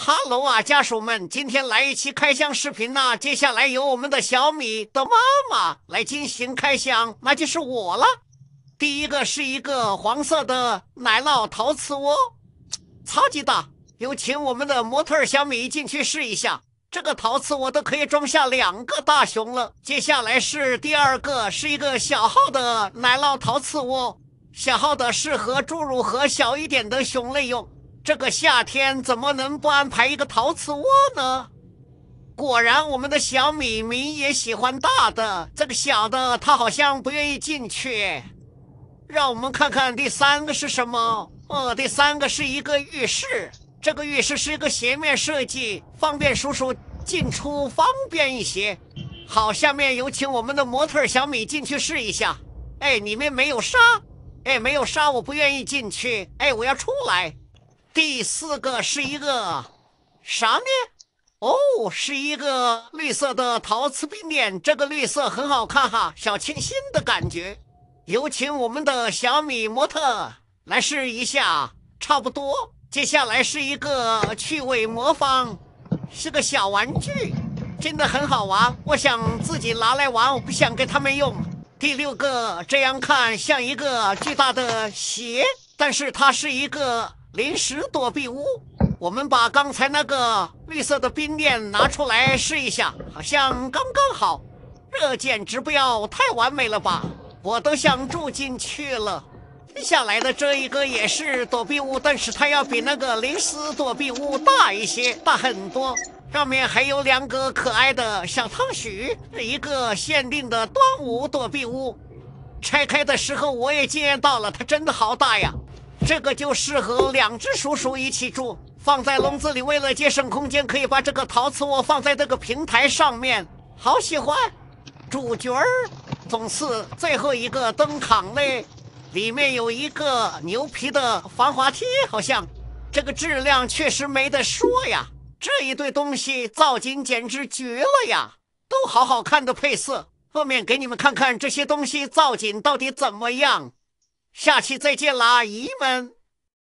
哈喽啊，家属们，今天来一期开箱视频呐、接下来由我们的小米的妈妈来进行开箱，那就是我了。第一个是一个黄色的奶酪陶瓷窝，超级大，有请我们的模特小米进去试一下。这个陶瓷窝都可以装下两个大熊了。接下来是第二个，是一个小号的奶酪陶瓷窝，小号的适合侏儒和小一点的熊类用。这个夏天怎么能不安排一个陶瓷窝呢？果然，我们的小米米也喜欢大的，这个小的他好像不愿意进去。让我们看看第三个是什么？呃，第三个是一个浴室，这个浴室是一个斜面设计，方便叔叔进出方便一些。好，下面有请我们的模特小米进去试一下。哎，里面没有沙，哎，没有沙，我不愿意进去。哎，我要出来。第四个是一个啥呢？哦，是一个绿色的陶瓷冰脸，这个绿色很好看哈，小清新的感觉。有请我们的小米模特来试一下，差不多。接下来是一个趣味魔方，是个小玩具，真的很好玩。我想自己拿来玩，我不想给他们用。第六个，这样看像一个巨大的鞋，但是它是一个临时躲避屋。我们把刚才那个绿色的冰垫拿出来试一下，好像刚刚好。这简直不要太完美了吧！我都想住进去了。接下来的这一个也是躲避屋，但是它要比那个临时躲避屋大一些，大很多。上面还有两个可爱的小汤许，是一个限定的端午躲避屋。拆开的时候我也惊艳到了，它真的好大呀！这个就适合两只鼠鼠一起住，放在笼子里，为了节省空间，可以把这个陶瓷窝放在这个平台上面，好喜欢。主角儿总是最后一个登场嘞，里面有一个牛皮的防滑梯，好像这个质量确实没得说呀。这一堆东西造景简直绝了呀，都好好看的配色。后面给你们看看这些东西造景到底怎么样。下期再见啦，姨们。